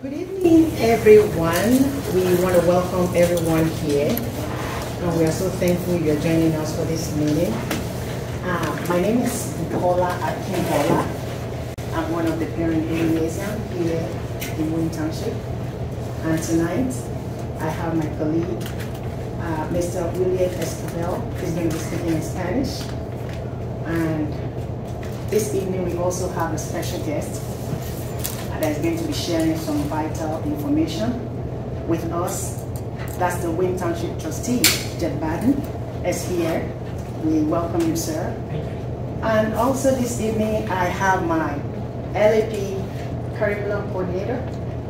Good evening, everyone. We want to welcome everyone here. And we are so thankful you're joining us for this meeting. Uh, my name is Nicola Akinbola. I'm one of the parent liaison here in Wayne Township. And tonight, I have my colleague, uh, Mr. William Escobar, who's going to be speaking in Spanish. And this evening, we also have a special guest that is going to be sharing some vital information with us. That's the Wayne Township trustee, Jed Baden, is here. We welcome you, sir. Thank you. And also this evening, I have my LAP curriculum coordinator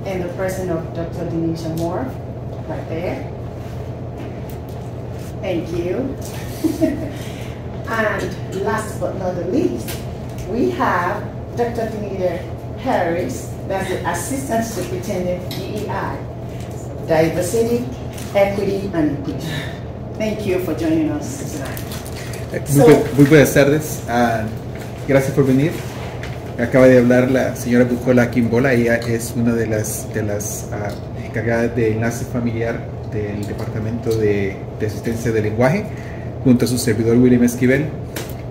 and the person of Dr. Denisha Moore, right there. Thank you. and last but not the least, we have Dr. Denita Harris, that's the Assistant Superintendent DEI, Diversity, Equity, and Inclusion. Thank you for joining us tonight. Muy, So- muy buenas tardes. Ah, gracias por venir. Acaba de hablar la señora Bucola Kimbola. Ella es una de las, de las ah, encargadas de enlace familiar del Departamento de, de Asistencia de Lenguaje, junto a su servidor William Esquivel.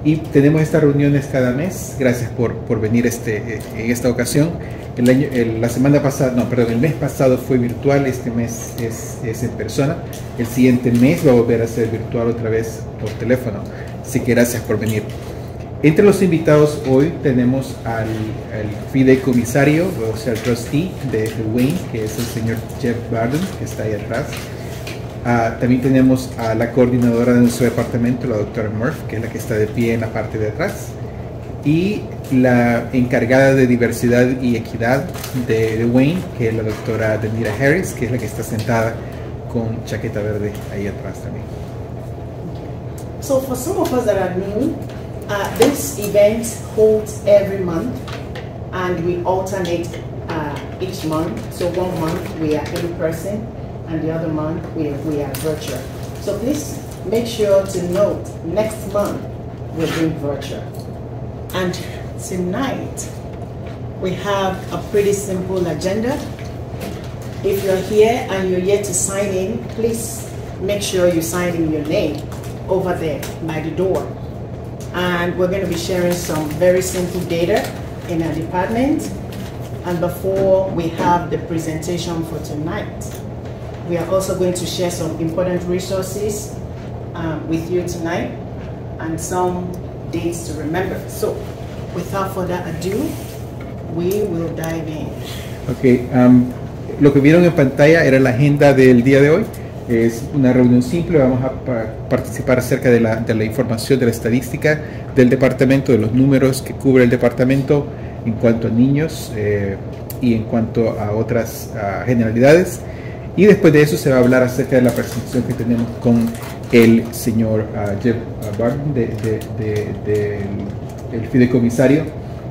Y tenemos estas reuniones cada mes. Gracias por, por venir este, eh, en esta ocasión. El año, el- la semana pasada, no, perdón, el mes pasado fue virtual, este mes es, es en persona. El siguiente mes va a volver a ser virtual otra vez por teléfono. Así que gracias por venir. Entre los invitados hoy tenemos al, al fideicomisario, o sea, el trustee de, Wayne, que es el señor Jeff Barden, que está ahí atrás. Ah, también tenemos a la coordinadora de nuestro departamento, la doctora Murph, que es la que está de pie en la parte de atrás. Y la encargada de diversidad y equidad de, de Wayne, que es la doctora Denira Harris, que es la que está sentada con chaqueta verde ahí atrás también. So for some of us that are new, uh, this event holds every month and we alternate uh, each month. So one month we are in person and the other month we, we are virtual. So please make sure to note next month we're doing virtual. And tonight we have a pretty simple agenda. If you're here and you're yet to sign in, please make sure you sign in your name over there by the door. And we're going to be sharing some very simple data in our department. And before we have the presentation for tonight, we are also going to share some important resources um, with you tonight and some dates to remember. So without further ado, we will dive in. Ok, am, lo que vieron en pantalla era la agenda del día de hoy. Es una reunión simple, vamos a pa- participar acerca de la, de la información, de la estadística del departamento, de los números que cubre el departamento en cuanto a niños eh, y en cuanto a otras generalidades. Y después de eso se va a hablar acerca de la presentación que tenemos con el señor ah, Jeff Barton, de, de- de- el fideicomisario.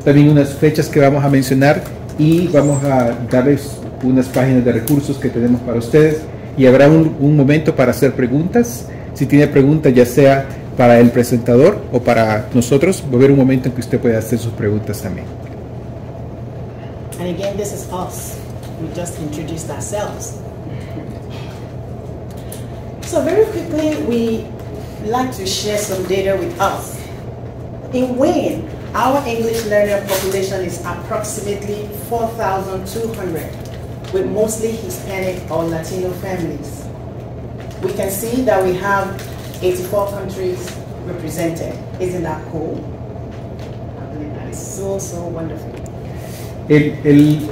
También unas fechas que vamos a mencionar y vamos a darles unas páginas de recursos que tenemos para ustedes. Y habrá un, un momento para hacer preguntas. Si tiene preguntas, ya sea para el presentador o para nosotros, va a haber un momento en que usted pueda hacer sus preguntas también. And again, this is us. We just introduced ourselves. So very quickly, we like to share some data with us. In Wayne, our English learner population is approximately 4,200, with mostly Hispanic or Latino families. We can see that we have 84 countries represented. Isn't that cool? So, so wonderful. El- el-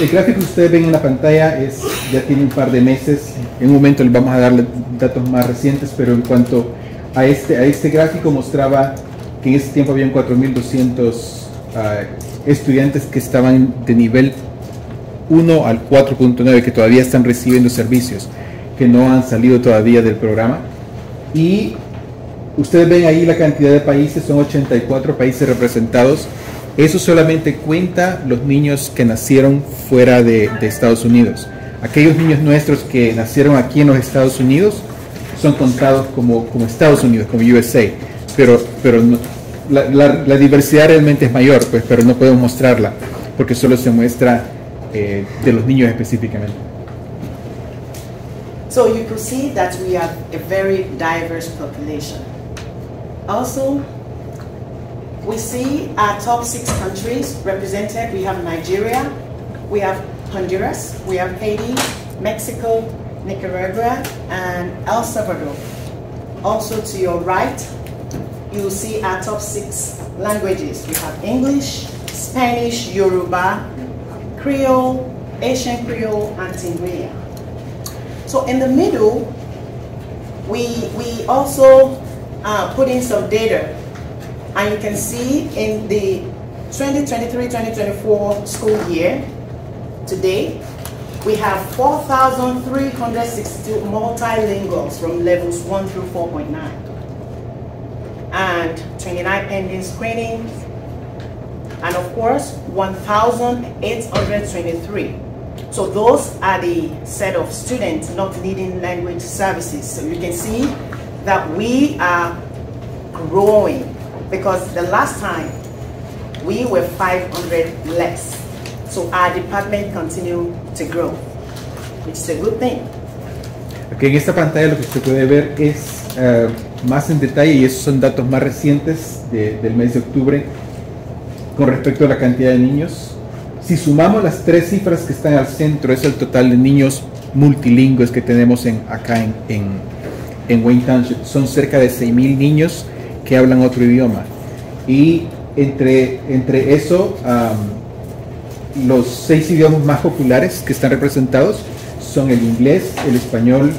el gráfico que ustedes ven en la pantalla es, ya tiene un par de meses. En un momento les vamos a dar datos más recientes, pero en cuanto a este, a este gráfico mostraba que en ese tiempo habían 4.200 ah, estudiantes que estaban de nivel 1 al 4.9 que todavía están recibiendo servicios, que no han salido todavía del programa. Y ustedes ven ahí la cantidad de países, son 84 países representados. Eso solamente cuenta los niños que nacieron fuera de, de Estados Unidos. Aquellos niños nuestros que nacieron aquí en los Estados Unidos son contados como, como Estados Unidos, como USA. Pero, pero no- la, la- la diversidad realmente es mayor, pues, pero no podemos mostrarla porque solo se muestra eh, de los niños específicamente. So you can see that we have a very diverse population. Also, we see our top six countries represented. We have Nigeria, we have Honduras, we have Haiti, Mexico, Nicaragua, and El Salvador. Also to your right, you will see our top six languages. We have English, Spanish, Yoruba, Creole, Asian Creole, and Tingria. So in the middle, we, we also uh, put in some data. And you can see in the 2023-2024 school year, today, we have 4,362 multilinguals from levels 1 through 4.9 and 29 pending screenings and of course 1,823. So those are the set of students not needing language services. So you can see that we are growing because the last time we were 500 less. So our department continue to grow, which is a good thing. Aquí en esta pantalla lo que se puede ver es eh, más en detalle y esos son datos más recientes de- del mes de octubre con respecto a la cantidad de niños. Si sumamos las tres cifras que están al centro, es el total de niños multilingües que tenemos en, acá en, en, en Wayne Township. Son cerca de 6.000 niños que hablan otro idioma. Y entre, entre eso, los seis idiomas más populares que están representados son el inglés, el español,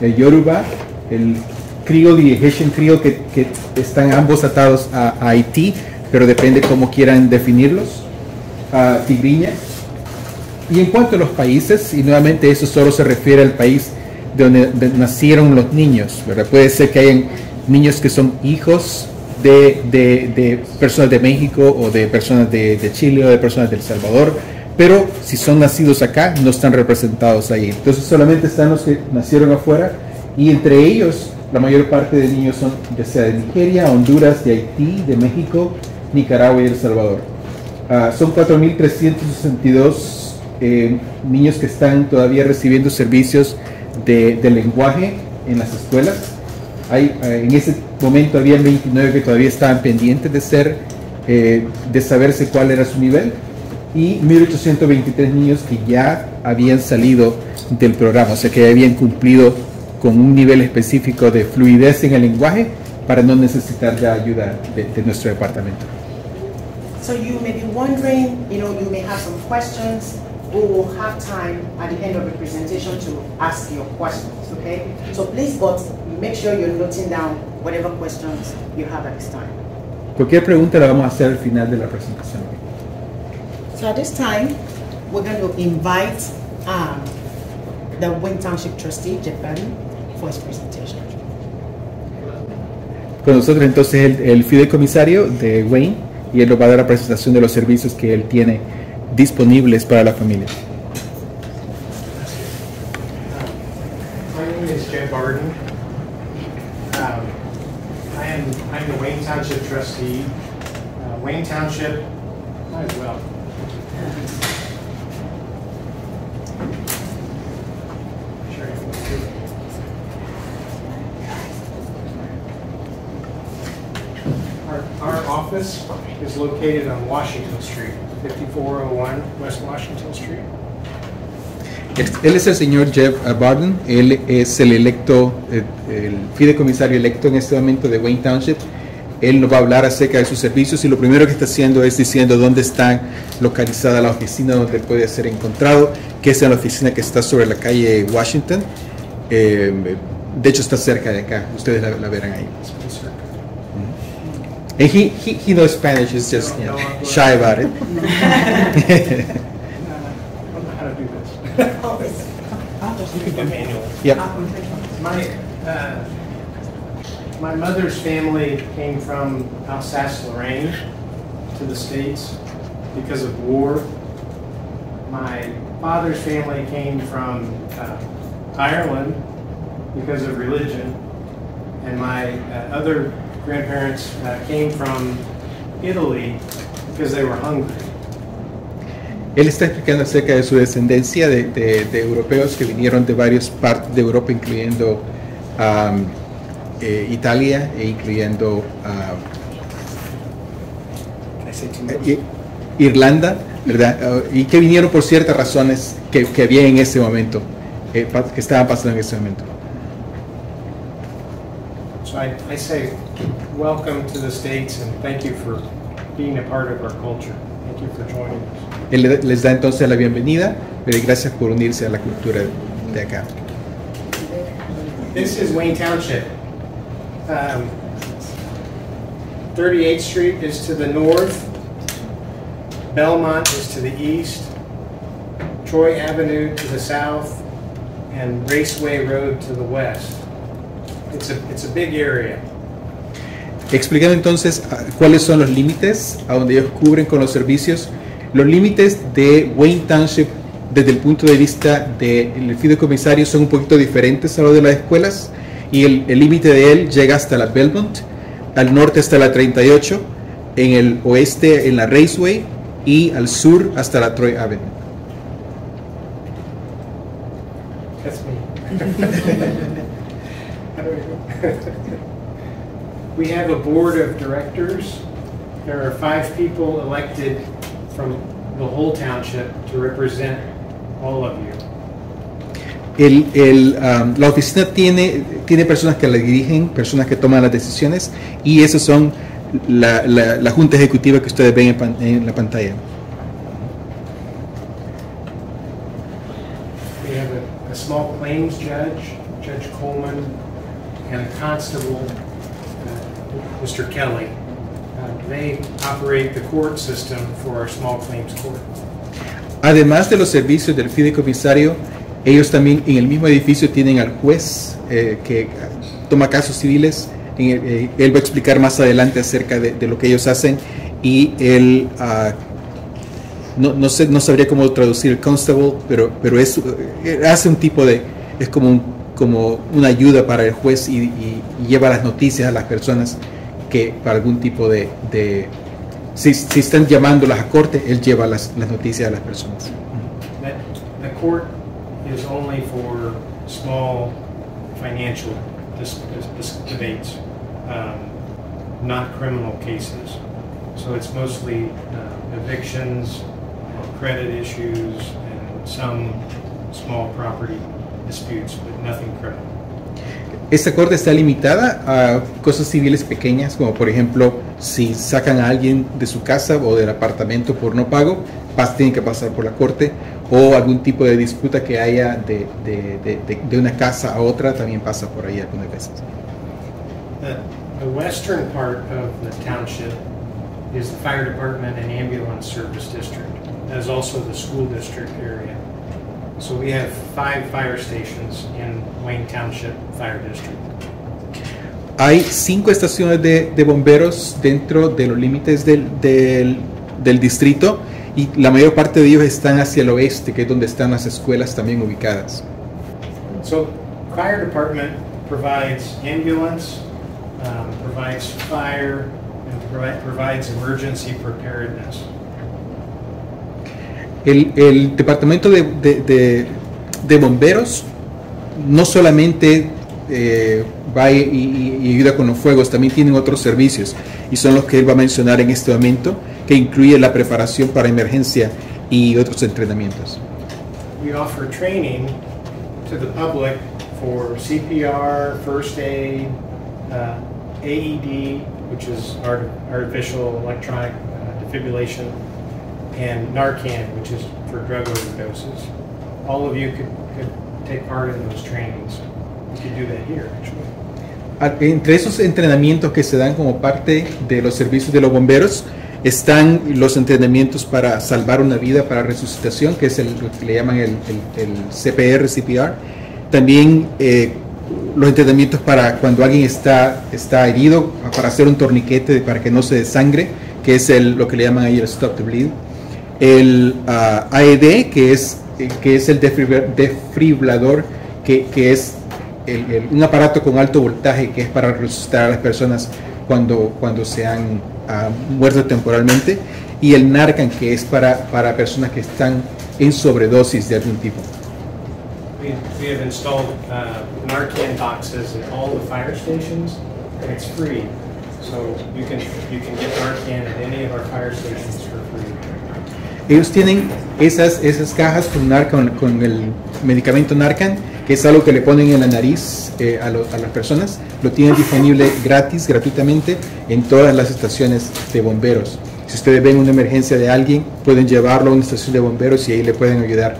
el yoruba, el criol y Haitian criol que, que están ambos atados a, a Haití, pero depende cómo quieran definirlos, a tigriña. Y en cuanto a los países, y nuevamente eso solo se refiere al país de donde de- nacieron los niños, ¿verdad? Puede ser que hayan niños que son hijos de, de- de personas de México o de personas de, de Chile o de personas de El Salvador, pero si son nacidos acá no están representados ahí. Entonces solamente están los que nacieron afuera y entre ellos la mayor parte de niños son ya sea de Nigeria, Honduras, de Haití, de México, Nicaragua y El Salvador. Ah, son 4.362 eh, niños que están todavía recibiendo servicios de, lenguaje en las escuelas. Hay, eh, en ese momento había 29 que todavía estaban pendientes de ser, eh, de saberse cuál era su nivel y 1.823 niños que ya habían salido del programa, o sea que habían cumplido con un nivel específico de fluidez en el lenguaje para no necesitar ya ayuda de- de nuestro departamento. So you may be wondering, you know, you may have some questions. We will have time at the end of the presentation to ask your questions, okay? So please, but make sure you're noting down whatever questions you have at this time. Cualquier pregunta la vamos a hacer al final de la presentación. So at this time, we're going to invite um, the Wayne Township trustee, Jeff Barry, for his presentation. Con nosotros entonces el, el fideicomisario de Wayne y él nos va a dar la presentación de los servicios que él tiene disponibles para la familia. My name is Jed Barden. Um, I am, I'm the Wayne Township trustee. Uh, Wayne Township, office is located on Washington Street, 5401 West Washington Street. Él es el señor Jeff Barden, él es el electo, eh, el fideicomisario electo en este momento de Wayne Township. Él nos va a hablar acerca de sus servicios y lo primero que está haciendo es diciendo dónde está localizada la oficina donde puede ser encontrado, que es en la oficina que está sobre la calle Washington. Eh, de hecho está cerca de acá, ustedes la, la verán ahí. And he, he, he knows Spanish, he's just you know, shy about it. Yep. My, uh, my mother's family came from Alsace-Lorraine to the States because of war. My father's family came from uh, Ireland because of religion. And my uh, other grandparents uh, came from Italy because they were hungry. Él está explicando acerca de su descendencia de, de- de europeos que vinieron de varias partes de Europa, incluyendo am, eh, Italia e incluyendo eh, Irlanda, ¿verdad? Ah, y que vinieron por ciertas razones que, que había en ese momento, eh, que estaban pasando en ese momento. So I, I say, welcome to the States and thank you for being a part of our culture. Thank you for joining us. Él les da entonces la bienvenida, pero gracias por unirse a la cultura de acá. This is Wayne Township. Um, 38th Street is to the north. Belmont is to the east. Troy Avenue to the south. And Raceway Road to the west. It's a, it's a big area. Explicando entonces ah, cuáles son los límites a donde ellos cubren con los servicios. Los límites de Wayne Township desde el punto de vista del fideicomisario son un poquito diferentes a los de las escuelas y el el límite de él llega hasta la Belmont, al norte hasta la 38, en el oeste en la Raceway y al sur hasta la Troy Avenue. That's me. We have a board of directors. There are five people elected from the whole township to represent all of you. El- el, um, la oficina tiene, tiene personas que la dirigen, personas que toman las decisiones y esas son la, la- la junta ejecutiva que ustedes ven en, pan- en la pantalla. We have a, a small claims judge, Judge Coleman, and a constable, Mr. Kelly. Uh, They operate the court system for our small claims court. Además de los servicios del fideicomisario, ellos también en el mismo edificio tienen al juez eh, que toma casos civiles. Eh, él va a explicar más adelante acerca de, de lo que ellos hacen y él ah, no, no, sé, no sabría cómo traducir el constable, pero, pero es, eh, hace un tipo de, es como, un- como una ayuda para el juez y, y- y lleva las noticias a las personas que para algún tipo de, de- si, si están llamándolas a corte, él lleva las, las noticias a las personas. That, the court is only for small financial dis- dis- debates, um, not criminal cases. So it's mostly uh, evictions, credit issues, and some small property disputes, but nothing criminal. Esta corte está limitada a cosas civiles pequeñas, como por ejemplo, si sacan a alguien de su casa o del apartamento por no pago, tienen que pasar por la corte, o algún tipo de disputa que haya de, de- de- de- de una casa a otra, también pasa por ahí algunas veces. The, the western part of the township is the fire department and ambulance service district. That is also the school district area. So we have five fire stations in Wayne Township Fire District. Hay cinco estaciones de, de bomberos dentro de los límites del, del- del distrito y la mayor parte de ellos están hacia el oeste, que es donde están las escuelas también ubicadas. So fire department provides ambulance, um, provides fire, and provi- provides emergency preparedness. El, el departamento de, de- de- de bomberos no solamente eh, va y, y- y ayuda con los fuegos, también tienen otros servicios y son los que él va a mencionar en este momento, que incluye la preparación para emergencia y otros entrenamientos. We offer training to the public for CPR, first aid, uh, AED, which is art- artificial electronic uh, defibrillation, and Narcan, which is for drug overdoses. All of you could, could take part in those trainings. You could do that here, actually. A- Entre esos entrenamientos que se dan como parte de los servicios de los bomberos están los entrenamientos para salvar una vida, para resucitación, que es el, lo que le llaman el, el- el CPR, CPR. También eh, los entrenamientos para cuando alguien está, está herido, para hacer un torniquete para que no se desangre, que es el, lo que le llaman ahí el Stop the Bleed. El ah, AED, que es, eh, que es el desfibrilador, que, que es el- el- un aparato con alto voltaje que es para resucitar a las personas cuando, cuando se han ah, muerto temporalmente. y el Narcan, que es para, para personas que están en sobredosis de algún tipo. We, we have installed uh, Narcan boxes at all the fire stations, and it's free. So you can, you can get Narcan at any of our fire stations. Ellos tienen esas, esas cajas con, Narcan, con el medicamento Narcan, que es algo que le ponen en la nariz eh, a, lo- a las personas. Lo tienen disponible gratis, gratuitamente, en todas las estaciones de bomberos. Si ustedes ven una emergencia de alguien, pueden llevarlo a una estación de bomberos y ahí le pueden ayudar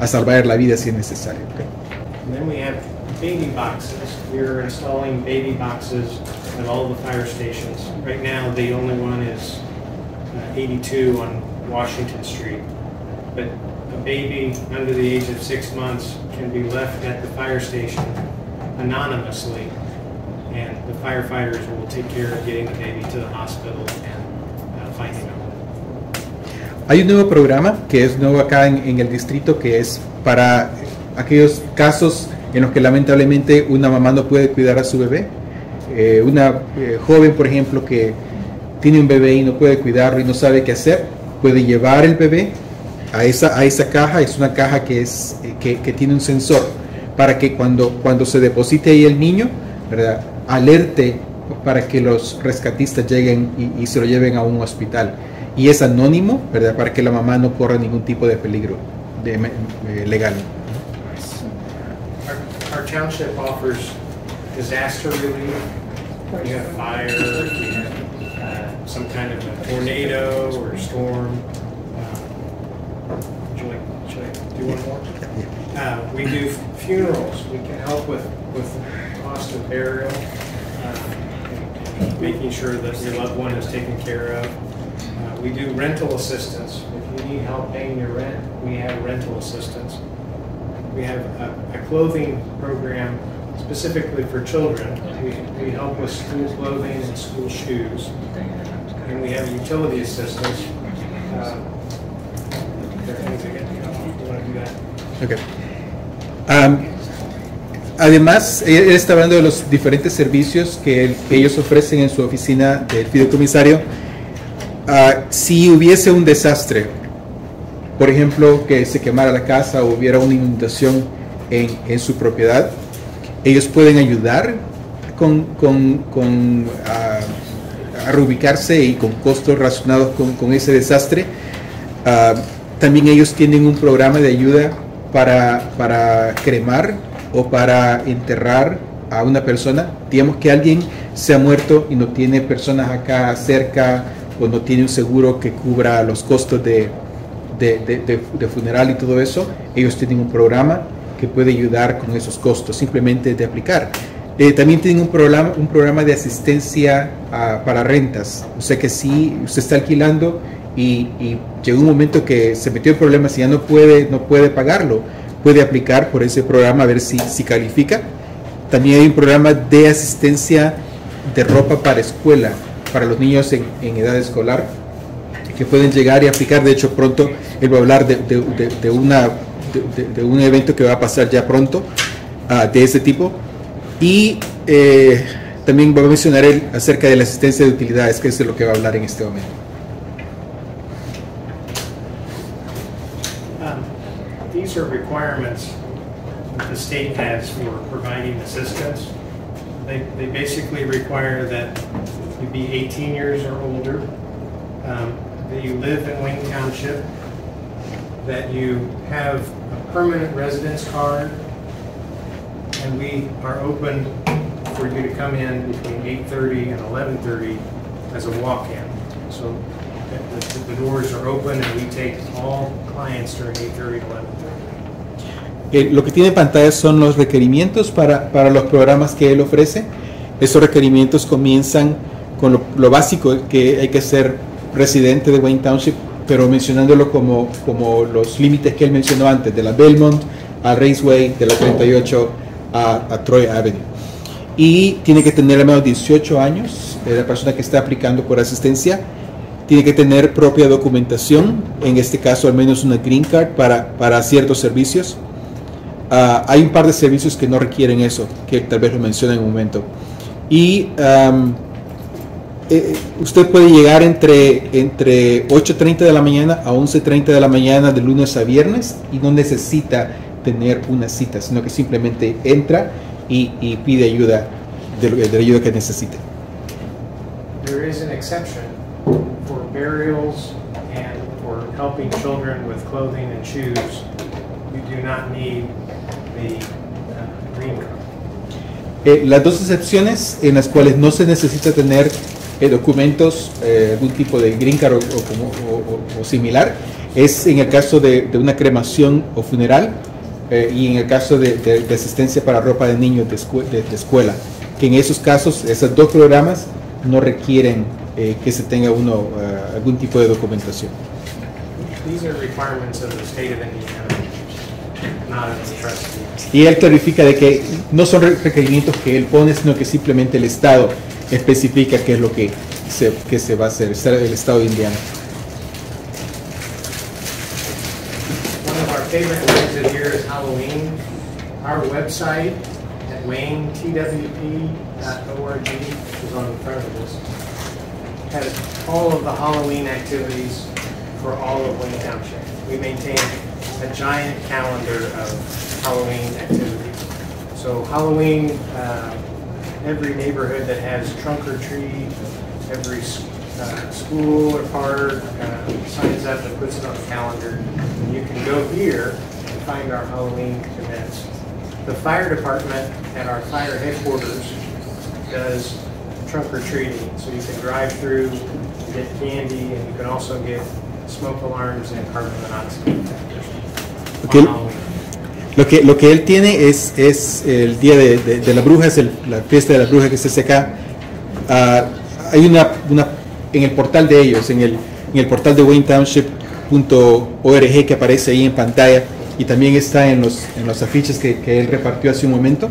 a salvar la vida si es necesario. ¿ok? And then we have baby boxes. We're installing baby boxes at all the fire stations. Right now, the only one is uh, 82 on Washington Street. But a baby under the age of six months can be left at the fire station anonymously. And the firefighters will take care of getting the baby to the hospital and uh, finding them. Hay un nuevo programa que es nuevo acá en, en el distrito que es para aquellos casos en los que lamentablemente una mamá no puede cuidar a su bebé. Eh, una eh, joven, por ejemplo, que tiene un bebé y no puede cuidarlo y no sabe qué hacer, puede llevar el bebé a esa, a esa caja. Es una caja que, es, eh, que, tiene un sensor para que cuando, cuando se deposite ahí el niño, alerte para que los rescatistas lleguen y, se lo lleven a un hospital. Y es anónimo, ¿verdad? Para que la mamá no corra ningún tipo de peligro de, eh, legal. Our, township offers disaster relief. We have fire, we have some kind of a tornado or storm. Uh, Would you like, should I do one more? Uh, We do funerals, we can help with, with cost of burial, uh, making sure that your loved one is taken care of. Uh, We do rental assistance, if you need help paying your rent, we have rental assistance. We have a a clothing program specifically for children. We we help with school clothing and school shoes. We have utility assistance. Uh, there are things I get to go off. You want to do that? Ok. Am, además, él él está hablando de los diferentes servicios que, el- que ellos ofrecen en su oficina del fideicomisario. Ah, si hubiese un desastre, por ejemplo, que se quemara la casa o hubiera una inundación en, en su propiedad, ellos pueden ayudar con, con, con, a reubicarse y con costos relacionados con, con ese desastre. Ah, también ellos tienen un programa de ayuda para, para cremar o para enterrar a una persona. Digamos que alguien se ha muerto y no tiene personas acá cerca o no tiene un seguro que cubra los costos de, de- de- de funeral y todo eso. Ellos tienen un programa que puede ayudar con esos costos, simplemente de aplicar. Eh, también tienen un programa, un programa de asistencia ah, para rentas. O sea que si usted está alquilando y, llegó un momento que se metió en problemas y ya no puede, no puede pagarlo, puede aplicar por ese programa a ver si, si califica. También hay un programa de asistencia de ropa para escuela, para los niños en, en edad escolar, que pueden llegar y aplicar. De hecho, pronto él va a hablar de, de- una, de un evento que va a pasar ya pronto ah, de ese tipo. Y eh, también va a mencionar él acerca de la asistencia de utilidades, que es de lo que va a hablar en este momento. Um, These are requirements that the state has for providing assistance. They, they basically require that you be 18 years or older, um, that you live in Wayne Township, that you have a permanent residence card, and we are open for you to come in between 8:30 and 11:30 as a walk-in. So the- the the doors are open and we take all clients during 8:30 to 11:30. Eh, lo que tiene en pantalla son los requerimientos para, para los programas que él ofrece. Esos requerimientos comienzan con lo, lo básico que hay que ser residente de Wayne Township, pero mencionándolo como, como los límites que él mencionó antes, de la Belmont a Raceway, de la 38 a, Troy Avenue. Y tiene que tener al menos 18 años, eh, la persona que está aplicando por asistencia. Tiene que tener propia documentación, en este caso al menos una green card para, para ciertos servicios. Ah, hay un par de servicios que no requieren eso, que tal vez lo mencione en un momento. Y eh, usted puede llegar entre, entre 8.30 de la mañana a 11.30 de la mañana de lunes a viernes y no necesita tener una cita, sino que simplemente entra y, y pide ayuda de, de la ayuda que necesite. There is an exception for burials and for helping children with clothing and shoes. You do not need the uh, green card. Eh, las dos excepciones en las cuales no se necesita tener eh, documentos, eh, algún tipo de green card o, o- o- o similar, es en el caso de, de una cremación o funeral eh, y en el caso de, de- de asistencia para ropa de niños de, escue- de- escuela, que en esos casos, esos dos programas no requieren eh, que se tenga uno eh, algún tipo de documentación. These are requirements of the state of Indiana, not of the trustee. Y él clarifica de que no son re- requerimientos que él pone, sino que simplemente el Estado especifica qué es lo que se, que se va a hacer, el Estado de Indiana. One of our Our website at waynetwp.org is on the front of this. Has all of the Halloween activities for all of Wayne Township. We maintain a giant calendar of Halloween activities. So Halloween, uh, every neighborhood that has trunk or treat, every uh, school or park uh, signs up and puts it on the calendar. And you can go here and find our Halloween events. The fire department at our fire headquarters does trunk or treating. So you can drive through, and get candy, and you can also get smoke alarms and carbon monoxide detectors Okay. Lo que, lo que él tiene es, es el Día de, de- de la Bruja, es el- la fiesta de la Bruja que se acá. Ah, hay una, una, en el portal de ellos, en el, en el portal de waytownship.org que aparece ahí en pantalla y también está en los, en los afiches que, que él repartió hace un momento.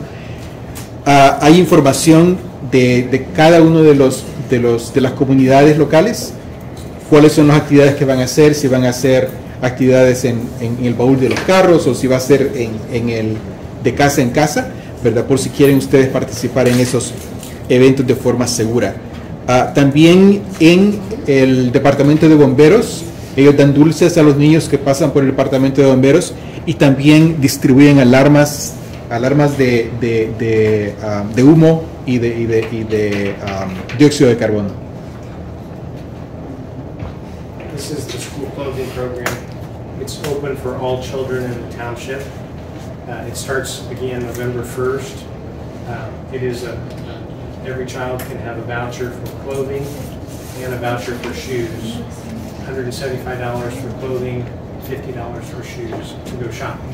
Ah, hay información de, de cada uno de los, de los de las comunidades locales, cuáles son las actividades que van a hacer, si van a hacer actividades en, en el baúl de los carros o si va a ser en, en el de casa en casa, ¿verdad? Por si quieren ustedes participar en esos eventos de forma segura. Ah, también en el departamento de bomberos, ellos dan dulces a los niños que pasan por el departamento de bomberos y también distribuyen alarmas, alarmas de, de, de, ah, de humo y de, y de, ah, dióxido de carbono. This is the school clothing program. It's open for all children in the township. Uh, It starts again November 1st. Uh, It is a, every child can have a voucher for clothing and a voucher for shoes. $175 for clothing, $50 for shoes to go shopping.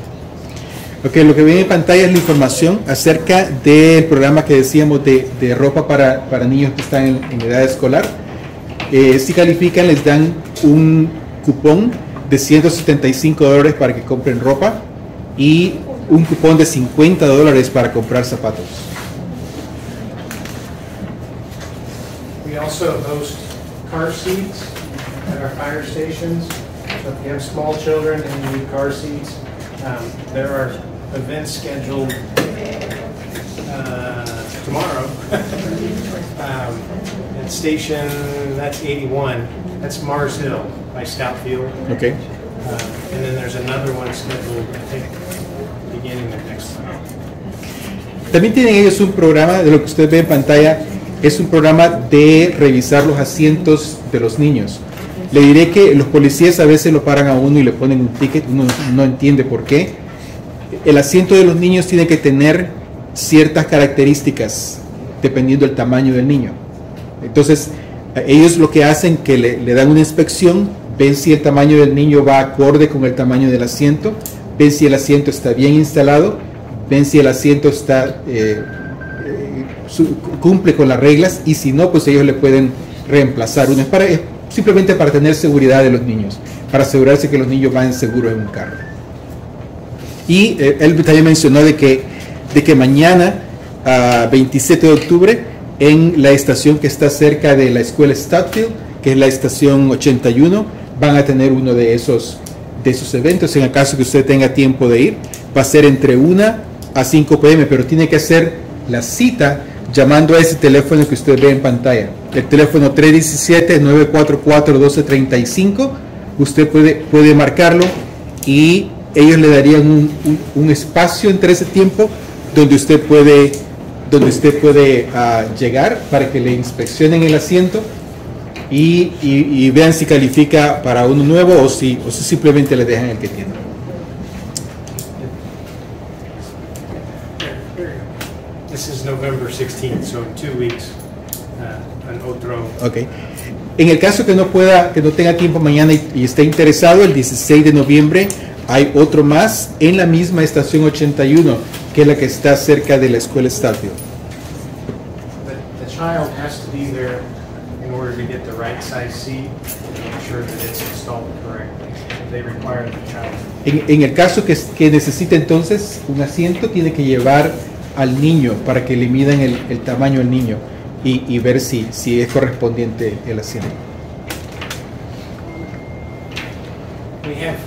Ok, lo que ven en pantalla es la información acerca del programa que decíamos de, de ropa para, para niños que están en, en edad escolar. Eh, si califican, les dan un cupón de 175 dólares para que compren ropa y un cupón de 50 dólares para comprar zapatos. We also host car seats at our fire stations. So if you have small children and you need car seats, um, there are events scheduled uh, tomorrow. um, at station, that's 81, that's Mars Hill by Stoutfield. Ok. Uh, and then there's another one scheduled, I think, beginning of next month. También tienen ellos un programa, de lo que usted ve en pantalla, es un programa de revisar los asientos de los niños. Le diré que los policías a veces lo paran a uno y le ponen un ticket, uno no entiende por qué. El asiento de los niños tiene que tener ciertas características dependiendo del tamaño del niño. Entonces, ellos lo que hacen que le, dan una inspección, ven si el tamaño del niño va acorde con el tamaño del asiento, ven si el asiento está bien instalado, ven si el asiento está eh, eh, cumple con las reglas y si no, pues ellos le pueden reemplazar uno. Es para, simplemente para tener seguridad de los niños, para asegurarse que los niños van seguros en un carro. Y eh, él también mencionó de que, de que mañana, a 27 de octubre, en la estación que está cerca de la escuela Statfield, que es la estación 81, van a tener uno de esos, de esos eventos. En el caso que usted tenga tiempo de ir, va a ser entre 1 a 5 pm, pero tiene que hacer la cita llamando a ese teléfono que usted ve en pantalla. El teléfono 317-944-1235. Usted puede, puede marcarlo y ellos le darían un, un- espacio entre ese tiempo donde usted puede, donde usted puede ah, llegar para que le inspeccionen el asiento y, y- y vean si califica para uno nuevo o si, o si simplemente le dejan el que tiene. There, there you go. This is November 16th, so in two weeks, uh, an otro. Ok. En el caso que no pueda, que no tenga tiempo mañana y, y esté interesado, el 16 de noviembre hay otro más en la misma estación 81, que es la que está cerca de la escuela Starfield. The, the child has to be there in order to get the right size seat and make sure that it's installed correctly. They require the child. En, en el caso que, que necesite entonces un asiento, tiene que llevar al niño para que le midan el, tamaño al niño y, ver si, si es correspondiente el asiento. We have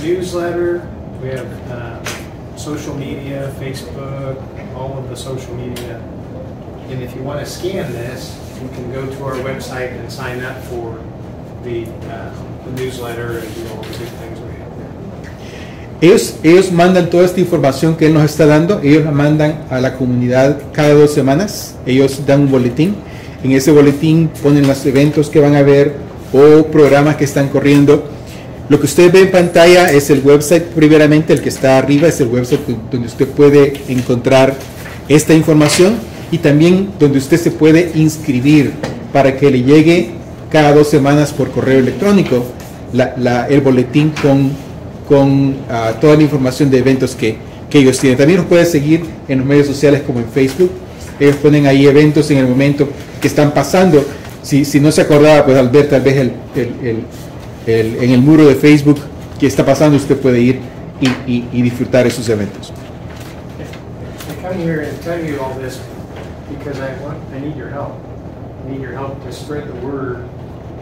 newsletter, we have uh, social media, Facebook, all of the social media. And if you want to scan this, you can go to our website and sign up for the, uh, the newsletter and do all the good things. Ellos, ellos mandan toda esta información que él nos está dando, ellos la mandan a la comunidad cada dos semanas, ellos dan un boletín, en ese boletín ponen los eventos que van a ver o programas que están corriendo. Lo que usted ve en pantalla es el website, primeramente el que está arriba, es el website donde usted puede encontrar esta información y también donde usted se puede inscribir para que le llegue cada dos semanas por correo electrónico la- la- el boletín con con ah, toda la información de eventos que, que ellos tienen. También nos puede seguir en los medios sociales como en Facebook. Ellos ponen ahí eventos en el momento que están pasando. Si, si no se acordaba, pues al ver tal vez el, el- el- el- en el muro de Facebook que está pasando, usted puede ir y, y- y disfrutar esos eventos. Need your help. To spread the word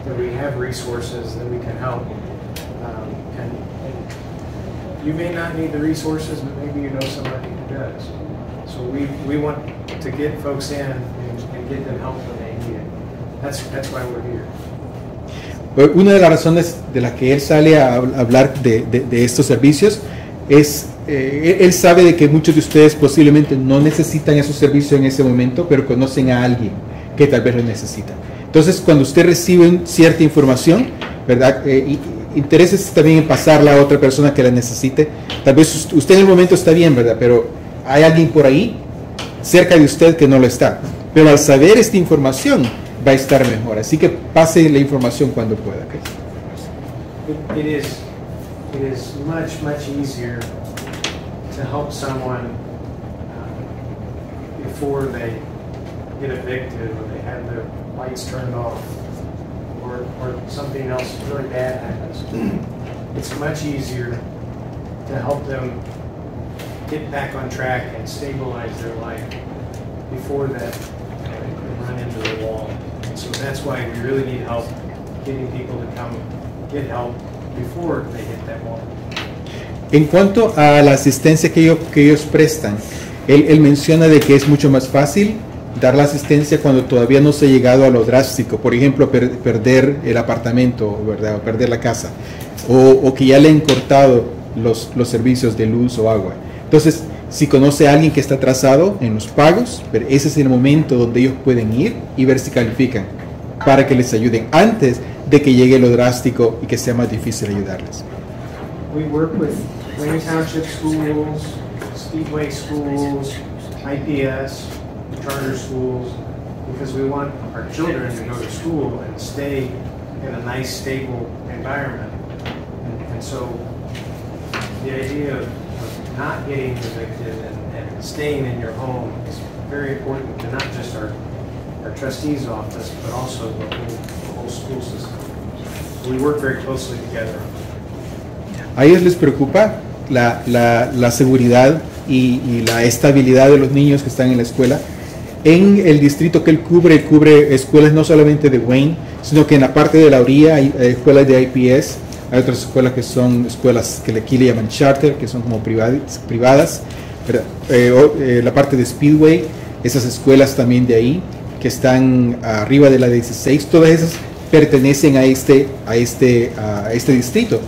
that we have resources that we can help. Um, and you may not need the resources, but maybe you know somebody who does. So we, we want to get folks in and and get them help when they need it. That's, that's why we're here. Una de las razones de las que él sale a hab- hablar de, de- de estos servicios es, eh, él sabe de que muchos de ustedes posiblemente no necesitan esos servicios en ese momento, pero conocen a alguien que tal vez lo necesita. Entonces, cuando usted recibe cierta información, ¿verdad? Eh, y- y interésese también en pasarla a otra persona que la necesite. Tal vez us- usted en el momento está bien, ¿verdad? Pero hay alguien por ahí cerca de usted que no lo está. Pero al saber esta información va a estar mejor. Así que pase la información cuando pueda. It- It is, it is much, much easier to help someone uh, before they get evicted or they or, or something else really bad happens. Mm. It's much easier to help them get back on track and stabilize their life before that run into the wall. So that's why we really need help getting people to come get help before they hit that wall. En cuanto a la asistencia que ellos, que ellos prestan, él, él menciona de que es mucho más fácil dar la asistencia cuando todavía no se ha llegado a lo drástico. Por ejemplo, per- perder el apartamento, ¿verdad? O perder la casa. O, o que ya le han cortado los, los servicios de luz o agua. Entonces, si conoce a alguien que está atrasado en los pagos, ese es el momento donde ellos pueden ir y ver si califican para que les ayuden antes de que llegue lo drástico y que sea más difícil ayudarles. We work with Wayne Township schools, Speedway schools, IPS, charter schools, because we want our children to go to school and stay in a nice, stable environment. And, and so the idea of of not getting evicted and, and staying in your home is very important to not just our, our trustee's office, but also the whole, the whole school system. So we work very closely together. A les preocupa la, la- la seguridad y, y la estabilidad de los niños que están en la escuela. En el distrito que él cubre, cubre escuelas no solamente de Wayne, sino que en la parte de la orilla hay escuelas de IPS, hay otras escuelas que son escuelas que aquí le llaman charter, que son como privadas. Eh, eh, la parte de Speedway, esas escuelas también de ahí, que están arriba de la 16, todas esas pertenecen a este, a este, a este distrito.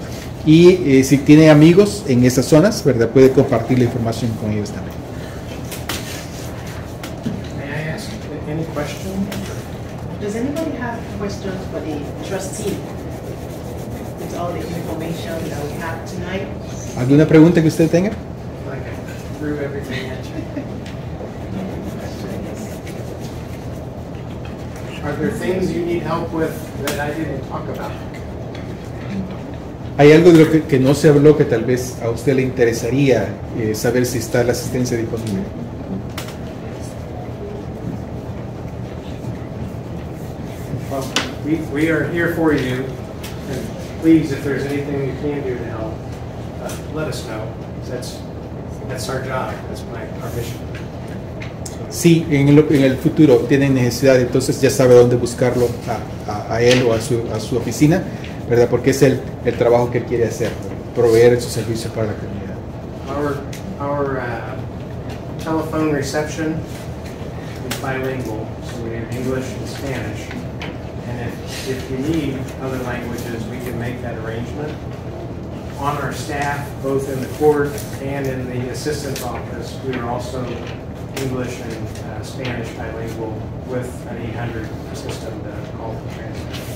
Y eh, si tiene amigos en esas zonas, ¿verdad? Puede compartir la información con ellos también. May I ask any question? Does anybody have questions for the trustee? With all the information that we have tonight? ¿Alguna pregunta que usted tenga? Like I threw everything at you. Are there things you need help with that I didn't talk about? ¿Hay algo de lo que, que no se habló que tal vez a usted le interesaría eh, saber si está la asistencia disponible? We, we are here for you, and please, if there's anything you can do to help, uh, let us know. That's, that's our job, that's my, our mission. Si en el, en el futuro tiene necesidad, entonces ya sabe dónde buscarlo a, a- a él o a su, a su oficina, ¿verdad? Porque es el, el trabajo que él quiere hacer, proveer esos servicios para la comunidad. Our, our uh, telephone reception is bilingual, so we have English and Spanish. If, you need other languages, we can make that arrangement. On our staff, both in the court and in the assistant's office, we are also English and uh, Spanish bilingual with an 800 system to call for translation.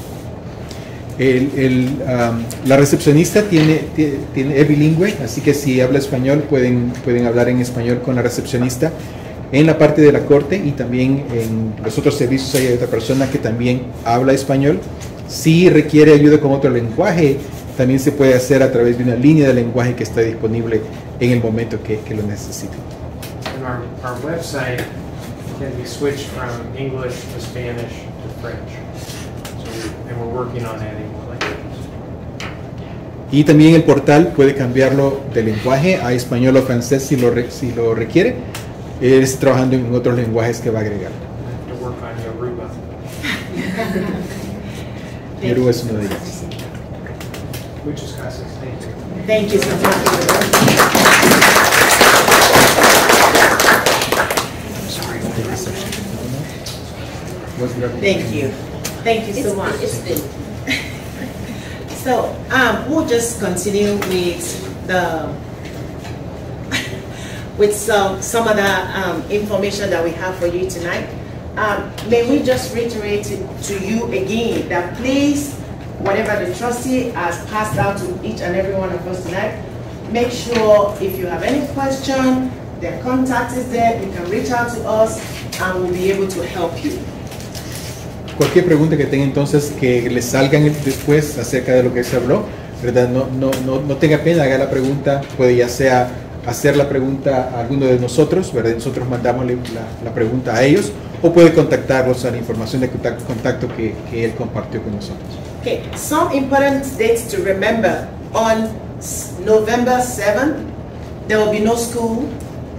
El- el, um, la recepcionista tiene, tie- tiene, es bilingüe, así que si habla español pueden, pueden hablar en español con la recepcionista en la parte de la corte y también en los otros servicios hay otra persona que también habla español. Si requiere ayuda con otro lenguaje, también se puede hacer a través de una línea de lenguaje que está disponible en el momento que, que lo necesite. And our, our website can be switched from English to Spanish to French. So, we- and we're working on adding more languages. Y también el portal puede cambiarlo de lenguaje a español o francés si lo, si lo requiere. Él está trabajando en otros lenguajes que va a agregar. I have to work on Yoruba. Yoruba es uno de ellos. Muchas gracias. Thank you. Thank you so much. Thank you. Thank you so much. So, um, we'll just continue with the, with some, some of the, um, information that we have for you tonight. Um, may we just reiterate to you again that please, whatever the trustee has passed out to each and every one of us tonight, make sure if you have any question, their contact is there, you can reach out to us and we'll be able to help you. Cualquier pregunta que tenga entonces que le salgan después acerca de lo que se habló, ¿verdad? No, no, no, no tenga pena, haga la pregunta, puede ya sea hacer la pregunta a alguno de nosotros, ¿verdad? Nosotros mandamos la, pregunta a ellos, o puede contactarlos a la información de contacto, que, él compartió con nosotros. Okay, some important dates to remember. On November 7th, there will be no school.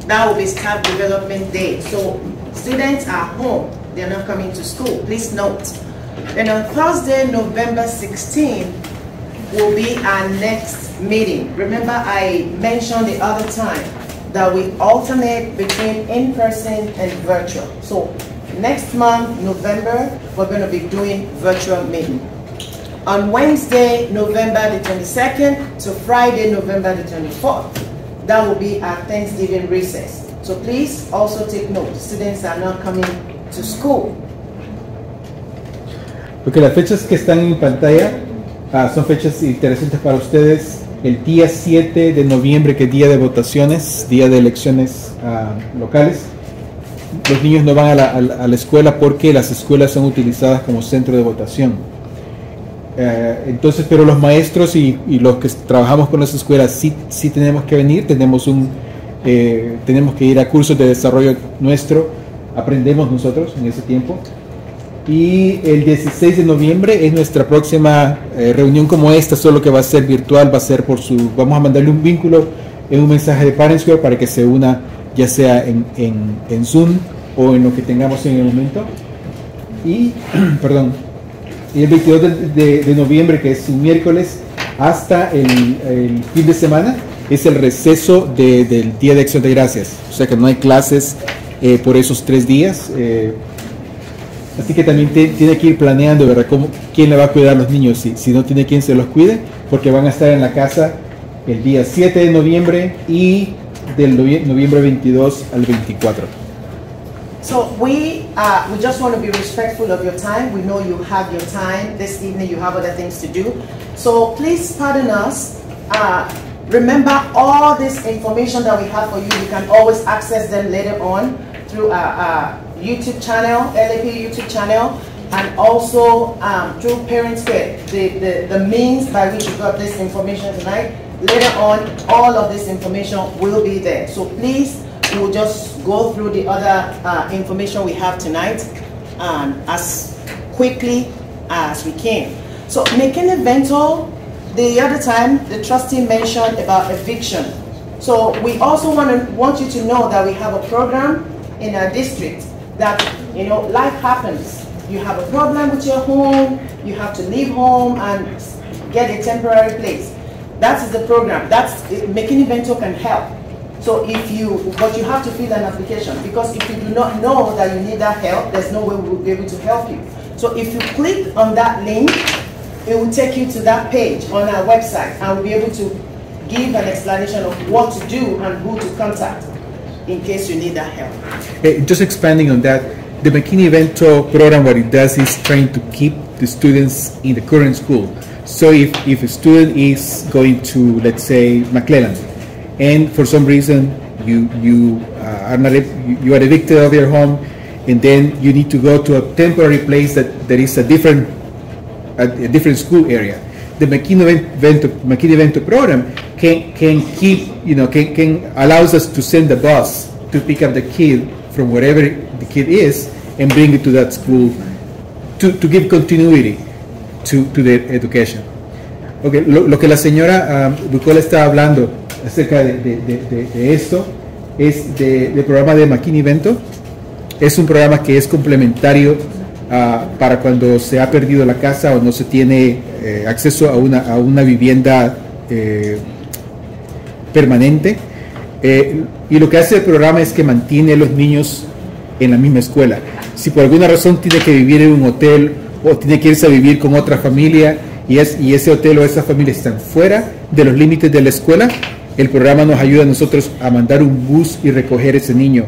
That will be staff development day. So students are home. They're not coming to school. Please note. Then on Thursday, November 16th, will be our next meeting. Remember, I mentioned the other time that we alternate between in-person and virtual. So next month, November, we're going to be doing virtual meeting. On Wednesday, November the 22nd to Friday, November the 24th, that will be our Thanksgiving recess. So please also take note, students are not coming to school. Porque las fechas que están en pantalla ah, son fechas interesantes para ustedes. El día 7 de noviembre, que es día de votaciones, día de elecciones ah, locales. Los niños no van a la, a la- escuela porque las escuelas son utilizadas como centro de votación. Eh, entonces, pero los maestros y, y los que trabajamos con las escuelas sí, sí tenemos que venir, tenemos, un, eh, tenemos que ir a cursos de desarrollo nuestro, aprendemos nosotros en ese tiempo. Y el 16 de noviembre es nuestra próxima eh, reunión como esta, solo que va a ser virtual, va a ser por su, vamos a mandarle un vínculo en un mensaje de ParentSquare para que se una ya sea en, en, en Zoom o en lo que tengamos en el momento. Y, perdón, y el 22 de, de- de noviembre, que es un miércoles, hasta el, el fin de semana, es el receso de- del Día de Acción de Gracias. O sea que no hay clases eh, por esos tres días. eh, así que también te- tiene que ir planeando, ¿verdad? Cómo, ¿Quién le va a cuidar a los niños? Si, si no tiene quien se los cuide, porque van a estar en la casa el día 7 de noviembre y del novie- noviembre 22 al 24. So we uh, we just want to be respectful of your time. We know you have your time this evening. You have other things to do. So please pardon us. Uh, remember all this information that we have for you. You can always access them later on through our, our YouTube channel, LAP YouTube channel, and also um, through Parents Care, the, the, the means by which you got this information tonight. Later on, all of this information will be there. So please We'll just go through the other uh, information we have tonight um, as quickly as we can. So McKinney Vento, the other time, the trustee mentioned about eviction. So we also want to want you to know that we have a program in our district that you know life happens. You have a problem with your home, you have to leave home and get a temporary place. That is the program. That's McKinney Vento can help. So if you, but you have to fill an application because if you do not know that you need that help, there's no way we will be able to help you. So if you click on that link, it will take you to that page on our website and we'll be able to give an explanation of what to do and who to contact in case you need that help. Eh, just expanding on that, the McKinney Vento program, what it does is trying to keep the students in the current school. So if, if a student is going to, let's say, McClellan, and for some reason you you uh, are not you are evicted of your home, and then you need to go to a temporary place that there is a different a, a different school area. The McKinney Vento, McKinney Vento program can, can keep, you know, can, can allows us to send the bus to pick up the kid from wherever the kid is and bring it to that school to, to give continuity to, to their education. Okay, lo, lo que la señora um, Bucola está hablando acerca de, de- esto es de- del programa de McKinney Vento. Es un programa que es complementario ah, para cuando se ha perdido la casa o no se tiene eh, acceso a una, a una vivienda eh, permanente. Eh, y lo que hace el programa es que mantiene a los niños en la misma escuela. Si por alguna razón tiene que vivir en un hotel o tiene que irse a vivir con otra familia y, es, y ese hotel o esa familia están fuera de los límites de la escuela, el programa nos ayuda a nosotros a mandar un bus y recoger ese niño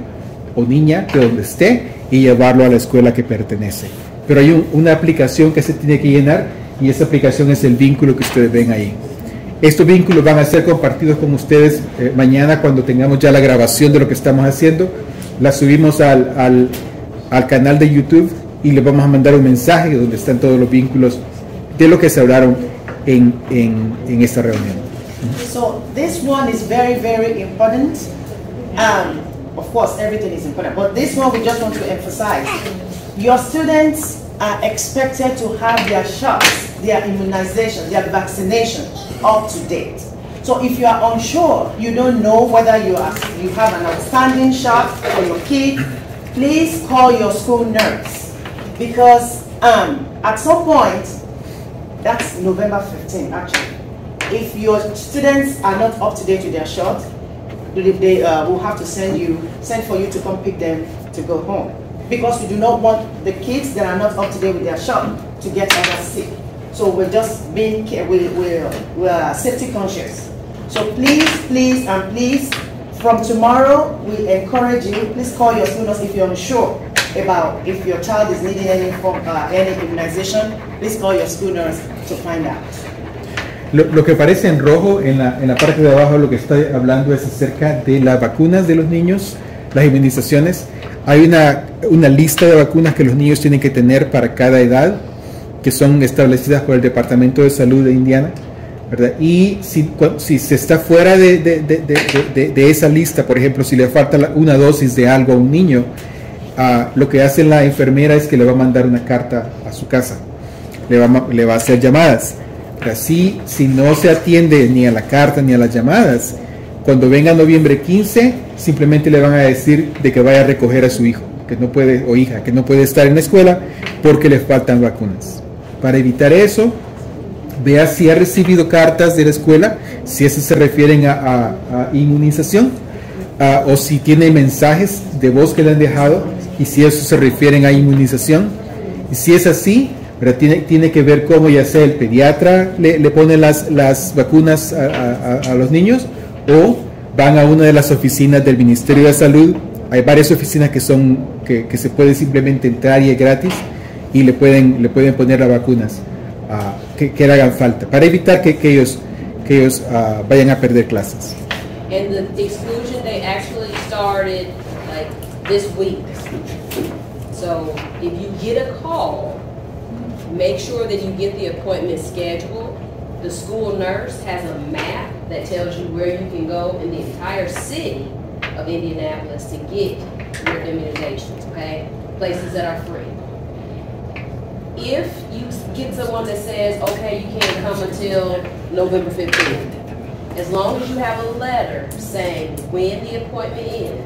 o niña de donde esté y llevarlo a la escuela que pertenece. Pero hay un- una aplicación que se tiene que llenar y esa aplicación es el vínculo que ustedes ven ahí. Estos vínculos van a ser compartidos con ustedes eh, mañana cuando tengamos ya la grabación de lo que estamos haciendo. La subimos al, al- al canal de YouTube y les vamos a mandar un mensaje donde están todos los vínculos de lo que se hablaron en, en- en esta reunión. So this one is very, very important. Um, of course, everything is important, but this one we just want to emphasize. Your students are expected to have their shots, their immunization, their vaccination up to date. So if you are unsure, you don't know whether you are you have an outstanding shot for your kid, please call your school nurse because um, at some point that's November 15 actually. If your students are not up to date with their shot, they, uh, will have to send you, send for you to come pick them to go home. Because we do not want the kids that are not up to date with their shot to get others sick. So we're just being, we, we're, we're safety conscious. So please, please, and please, from tomorrow, we encourage you, please call your students if you're unsure about if your child is needing any uh, any immunization, please call your nurse to find out. Lo, lo que aparece en rojo en la, en la parte de abajo lo que está hablando es acerca de las vacunas de los niños, las inmunizaciones. Hay una, una lista de vacunas que los niños tienen que tener para cada edad, que son establecidas por el Departamento de Salud de Indiana. ¿verdad? Y si, si se está fuera de, esa lista, por ejemplo, si le falta una dosis de algo a un niño, ah, lo que hace la enfermera es que le va a mandar una carta a su casa, le va, le va a hacer llamadas. Así, si no se atiende ni a la carta ni a las llamadas, cuando venga noviembre 15, simplemente le van a decir de que vaya a recoger a su hijo, que no puede, o hija, que no puede estar en la escuela porque le faltan vacunas. Para evitar eso, vea si ha recibido cartas de la escuela, si esas se refieren a, a- inmunización, o si tiene mensajes de voz que le han dejado y si eso se refieren a inmunización. Y si es así, pero tiene, tiene que ver cómo ya sea el pediatra le, le pone las, las vacunas a los niños o van a una de las oficinas del Ministerio de Salud. Hay varias oficinas que son que, que se puede simplemente entrar y es gratis y le pueden, le pueden poner las vacunas ah, que, que le hagan falta para evitar que, que ellos, que ellos ah, vayan a perder clases. And the exclusion they actually started like this week. So if you get a call, make sure that you get the appointment scheduled. The school nurse has a map that tells you where you can go in the entire city of Indianapolis to get your immunizations, okay? Places that are free. If you get someone that says, okay, you can't come until November fifteenth, as long as you have a letter saying when the appointment is,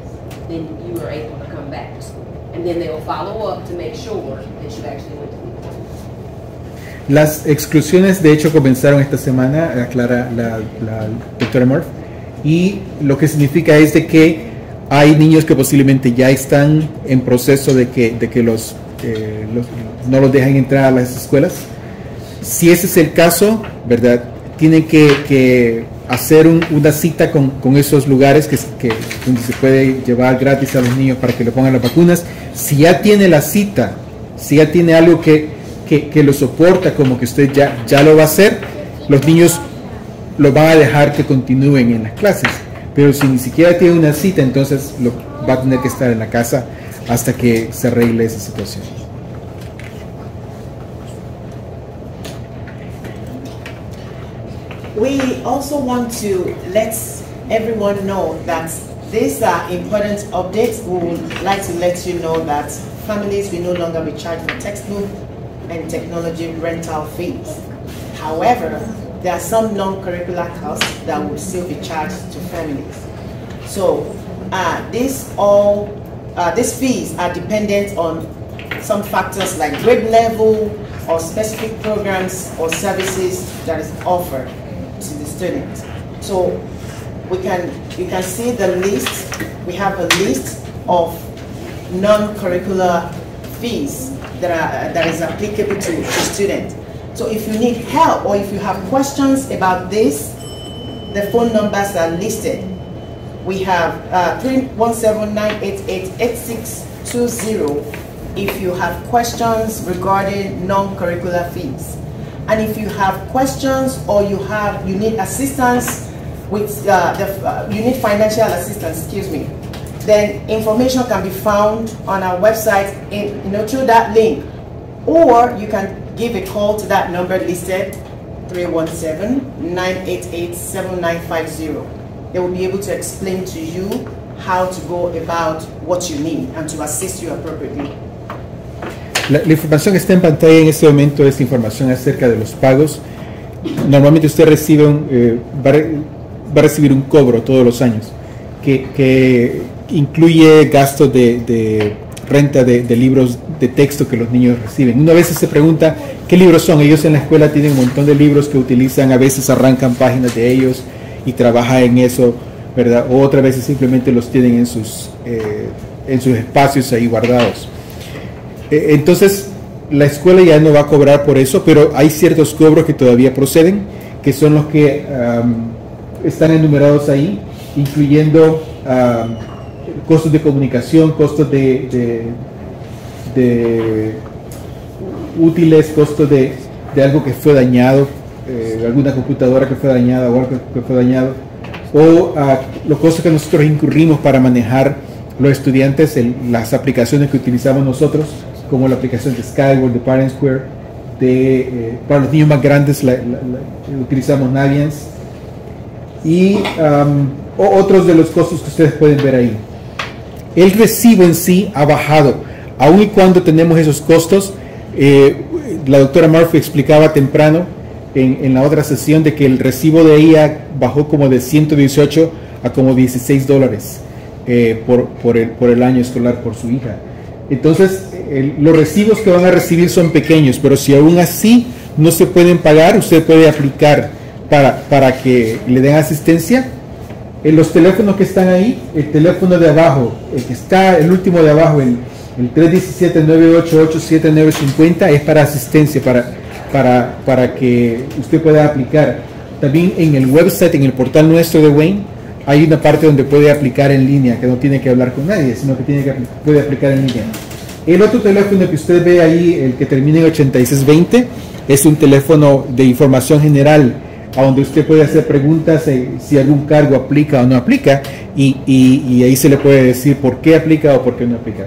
then you are able to come back to school. And then they'll follow up to make sure that you actually went to the appointment. Las exclusiones, de hecho, comenzaron esta semana, aclara la, la doctora Murph, y lo que significa es de que hay niños que posiblemente ya están en proceso de que, de que los, no los dejan entrar a las escuelas. Si ese es el caso, ¿verdad? Tienen que, hacer un- una cita con, esos lugares que, donde se puede llevar gratis a los niños para que le pongan las vacunas. Si ya tiene la cita, si ya tiene algo que, que, lo soporta, como que usted ya, ya lo va a hacer, los niños lo van a dejar que continúen en las clases. Pero si ni siquiera tiene una cita, entonces va a tener que estar en la casa hasta que se arregle esa situación. We also want to let everyone know that these are important updates. We would like to let you know that families will no longer be charged for textbook and technology rental fees. However, there are some non-curricular costs that will still be charged to families. So, uh, these all, uh, these fees are dependent on some factors like grade level or specific programs or services that is offered to the student. So we can, you can see the list, we have a list of non-curricular fees that are, that is applicable to, to students. So if you need help or if you have questions about this, the phone numbers are listed. We have uh, 317-988-8620 if you have questions regarding non-curricular fees. And if you have questions or you have, you need assistance with, uh, the, uh, you need financial assistance, excuse me, then information can be found on our website, in, you know, through that link. Or you can give a call to that number listed, 317-988-7950. They will be able to explain to you how to go about what you need and to assist you appropriately. La, la información que está en pantalla en este momento es información acerca de los pagos. Normalmente usted recibe un, eh, va, a, va a recibir un cobro todos los años que, que incluye gastos de, de renta de, de libros de texto que los niños reciben. Una vez se pregunta qué libros son. Ellos en la escuela tienen un montón de libros que utilizan, a veces arrancan páginas de ellos y trabaja en eso, ¿verdad? O otras veces simplemente los tienen en sus, eh, en sus espacios ahí guardados. Eh, Entonces, la escuela ya no va a cobrar por eso, pero hay ciertos cobros que todavía proceden, que son los que am, están enumerados ahí, incluyendo am, costos de comunicación, costos de, de- de útiles, costos de, de algo que fue dañado, eh, alguna computadora que fue dañada o algo que fue dañado, o ah, los costos que nosotros incurrimos para manejar los estudiantes, el- las aplicaciones que utilizamos nosotros, como la aplicación de Skyward, de Parent Square, de, eh, para los niños más grandes la- la- la- utilizamos Naviance y o- otros de los costos que ustedes pueden ver ahí. El recibo en sí ha bajado, aun y cuando tenemos esos costos. eh, la doctora Murphy explicaba temprano en, en la otra sesión de que el recibo de ella bajó como de 118 a como 16 dólares eh, por, por, el, por el año escolar por su hija. Entonces, el- los recibos que van a recibir son pequeños, pero si aún así no se pueden pagar, usted puede aplicar para, para que le den asistencia En los teléfonos que están ahí, el teléfono de abajo, el que está el último de abajo, el, el 317-988-7950 es para asistencia, para, para, para que usted pueda aplicar. También en el website, en el portal nuestro de Wayne, hay una parte donde puede aplicar en línea, que no tiene que hablar con nadie, sino que, tiene que puede aplicar en línea. El otro teléfono que usted ve ahí, el que termina en 8620, es un teléfono de información general, a donde usted puede hacer preguntas eh, si algún cargo aplica o no aplica, y, y- y ahí se le puede decir por qué aplica o por qué no aplica.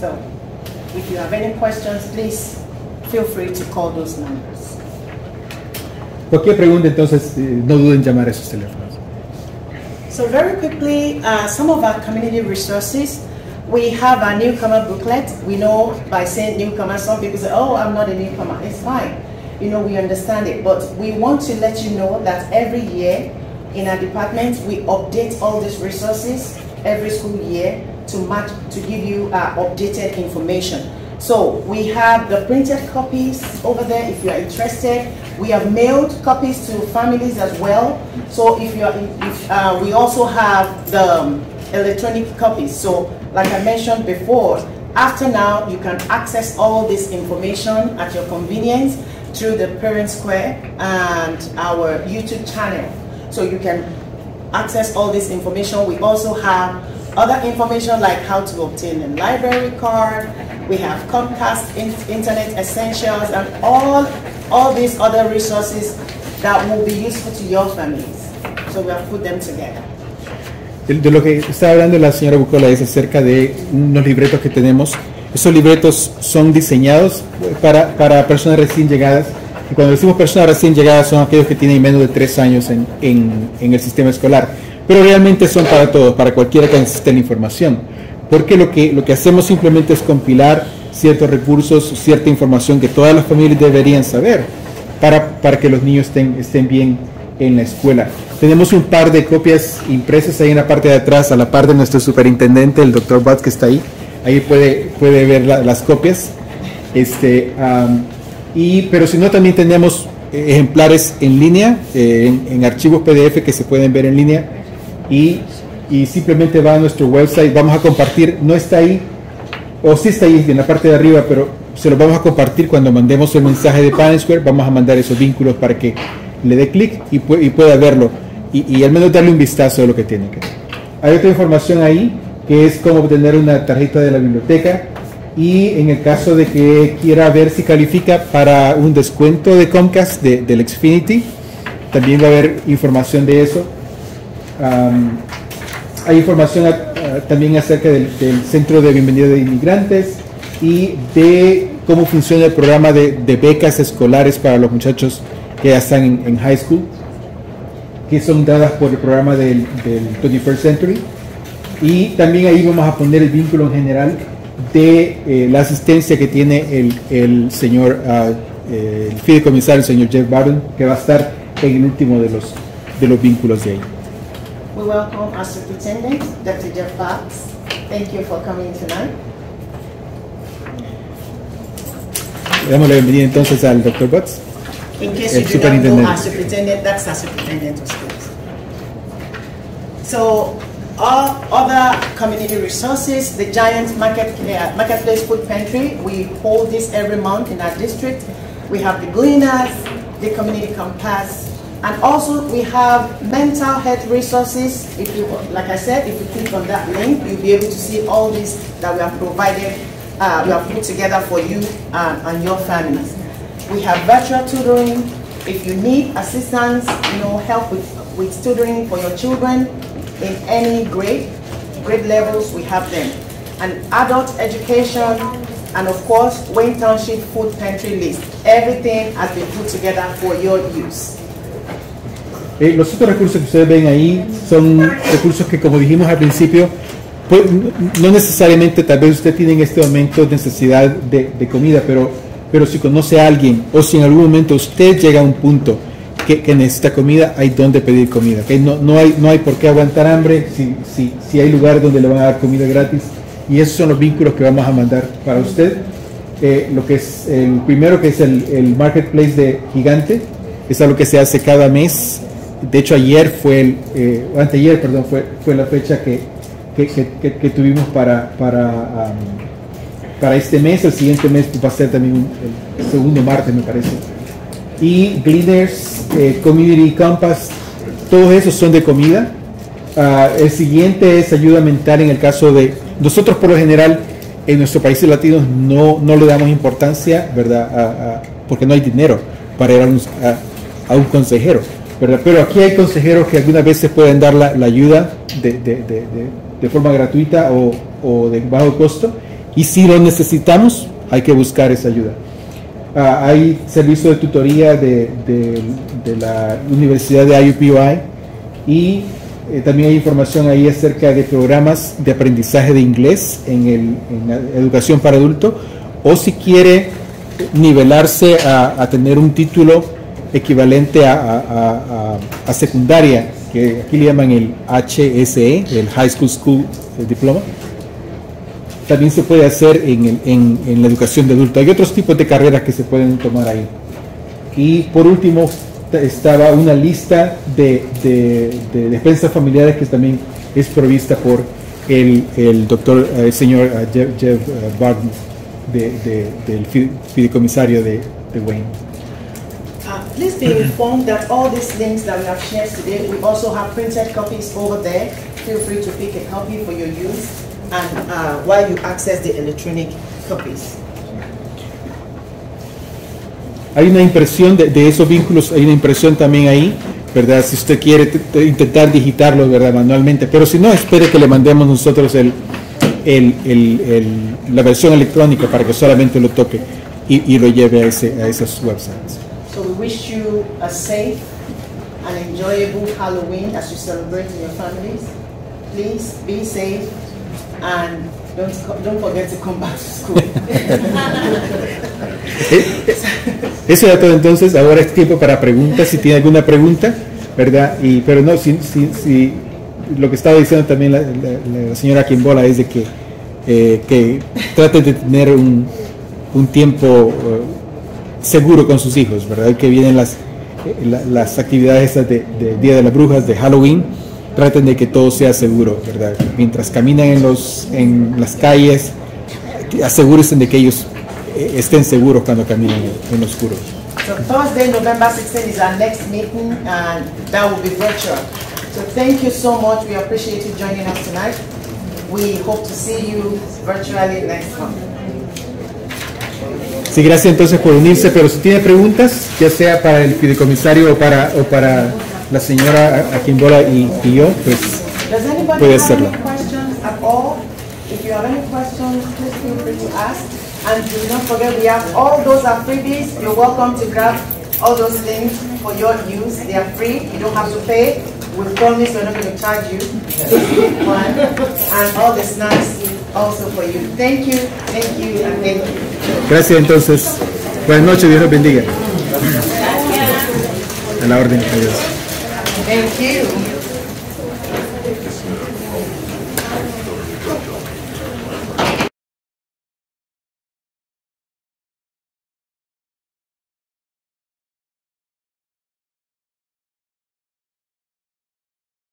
So, if you have any questions, please feel free to call those numbers. Cualquier pregunta, entonces, eh, no duden en llamar a esos teléfonos. So very quickly, uh, some of our community resources. We have a newcomer booklet. We know by saying newcomer, some people say, oh, I'm not a newcomer. It's fine. You know, we understand it. But we want to let you know that every year in our department, we update all these resources every school year to match, to give you uh, updated information. So we have the printed copies over there if you are interested. We have mailed copies to families as well. So if you are, if, uh, we also have the um, electronic copies. So like I mentioned before, after now you can access all this information at your convenience through the Parent Square and our YouTube channel. So you can access all this information. We also have other information like how to obtain a library card. We have Comcast in- Internet Essentials and all, all these other resources that will be useful to your families. So we have put them together. De, de lo que está hablando la señora Bucola es acerca de unos libretos que tenemos. Esos libretos son diseñados para, para personas recién llegadas. Y cuando decimos personas recién llegadas son aquellos que tienen menos de tres años en, en- en el sistema escolar. Pero realmente son para todos, para cualquiera que necesite la información. Porque lo que, lo que hacemos simplemente es compilar ciertos recursos, cierta información que todas las familias deberían saber para, para que los niños estén, estén bien en la escuela. Tenemos un par de copias impresas ahí en la parte de atrás, a la par de nuestro superintendente, el doctor Batz, que está ahí. Ahí puede, puede ver la- las copias. Este, am, y, pero si no, también tenemos eh, ejemplares en línea, eh, en, en archivos PDF que se pueden ver en línea. Y, y simplemente va a nuestro website. Vamos a compartir, no está ahí, o sí está ahí en la parte de arriba, pero se los vamos a compartir cuando mandemos el mensaje de Parent Square. Vamos a mandar esos vínculos para que le dé clic y, pu- y pueda verlo y, y al menos darle un vistazo de lo que tiene. Hay otra información ahí que es cómo obtener una tarjeta de la biblioteca y en el caso de que quiera ver si califica para un descuento de Comcast de- del Xfinity, también va a haber información de eso. Am, hay información ah, también acerca del, del Centro de Bienvenida de Inmigrantes y de cómo funciona el programa de, de becas escolares para los muchachos que ya están en, en high school, que son dadas por el programa del, del 21st Century. Y también ahí vamos a poner el vínculo en general de eh, la asistencia que tiene el, el señor, ah, eh, el fideicomisario, el señor Jeff Barton, que va a estar en el último de los, de los vínculos de ahí. We welcome our superintendent, Dr. Jeff Fox. Thank you for coming tonight. Damos la bienvenida entonces al Dr. Butts. In case El you do not know, superintendent. our superintendent, that's our superintendent of schools. So, all other community resources, the Giant Market, uh, Marketplace Food Pantry, we hold this every month in our district. We have the Gleaners, the Community Compass, and also we have mental health resources. If you, like I said, if you click on that link, you'll be able to see all this that we have provided, uh, we have put together for you uh, and your families. We have virtual tutoring. If you need assistance, you know, help with, with tutoring for your children in any grade, grade levels, we have them. And adult education, and of course, Wayne Township Food Pantry List. Everything has been put together for your use. Eh, los otros recursos que ustedes ven ahí son recursos que, como dijimos al principio, pues, no necesariamente tal vez usted tiene en este momento necesidad de, de comida, pero, pero si conoce a alguien o si en algún momento usted llega a un punto que, que necesita comida, hay donde pedir comida. ¿ok? No, no, hay, no hay por qué aguantar hambre si, si, si hay lugares donde le van a dar comida gratis. Y esos son los vínculos que vamos a mandar para usted. Eh, lo que es el primero, que es el, el marketplace de Gigante, es algo que se hace cada mes de hecho ayer fue, el, eh, anteayer, perdón, fue, fue la fecha que, que, que, que tuvimos para, para, um, para este mes, el siguiente mes va a ser también un, el segundo martes me parece. Y Gleaners, eh, Community Compass, todos esos son de comida. Uh, el siguiente es ayuda mental en el caso de, nosotros por lo general en nuestros países latinos no, no le damos importancia, ¿verdad? Porque no hay dinero para ir a un, a un consejero, Pero aquí hay consejeros que algunas veces pueden dar la, ayuda de, forma gratuita o, de bajo costo. Y si lo necesitamos, hay que buscar esa ayuda. Uh, hay servicio de tutoría de, la Universidad de IUPUI y eh, también hay información ahí acerca de programas de aprendizaje de inglés en, la educación para adultos o si quiere nivelarse a tener un título equivalente a, a, a, secundaria, que aquí le llaman el HSE, el High School School Diploma. También se puede hacer en, el, en, en la educación de adultos. Hay otros tipos de carreras que se pueden tomar ahí. Y por último, estaba una lista de, de, de defensas familiares que también es provista por el, el doctor, el eh, señor uh, Jeff, Jeff Barton de, de, del fideicomisario de, de Wayne. Please be informed that all these links that we have shared today, we also have printed copies over there. Feel free to pick a copy for your use and uh, while you access the electronic copies. Hay una impresión de, de, esos vínculos, hay una impresión también ahí, ¿verdad? Si usted quiere intentar digitarlo, ¿verdad? Manualmente, pero si no, espere que le mandemos nosotros el, el, el, la versión electrónica para que solamente lo toque y, y lo lleve a, ese, a esos websites. Wish you a safe and enjoyable Halloween as you celebrate with your families. Please be safe and don't, don't forget to come back to school. Eso era todo entonces, ahora es tiempo para preguntas, si tiene alguna pregunta, ¿verdad? Y, pero no, si, si, si lo que estaba diciendo también la, la, la señora Kimbola es de que, eh, que trate de tener un, un tiempo uh, seguro con sus hijos, ¿verdad? Que vienen las, la, las actividades de, de, Día de las Brujas, de Halloween, traten de que todo sea seguro, ¿verdad? Mientras caminan en, los, en las calles, asegúrense de que ellos eh, estén seguros cuando caminen en, en oscuro. So Thursday, November 16 is our next meeting and that will be virtual. So thank you so much. We appreciate you joining us tonight. We hope to see you virtually next month. Sí, gracias entonces por unirse, pero si tiene preguntas, ya sea para el fideicomisario o para, o para la señora Akimbola y, y yo, pues puede hacerlo. If you have any questions, please feel free to ask. And do not forget, we have all those are freebies. You're welcome to grab all those things for your use. They are free. You don't have to pay. We promise we're not going to charge you. and all the snacks also for you. Thank you, thank you, and thank you. Gracias entonces. Buenas noches, Dios los bendiga. A la orden. Adiós. Thank you.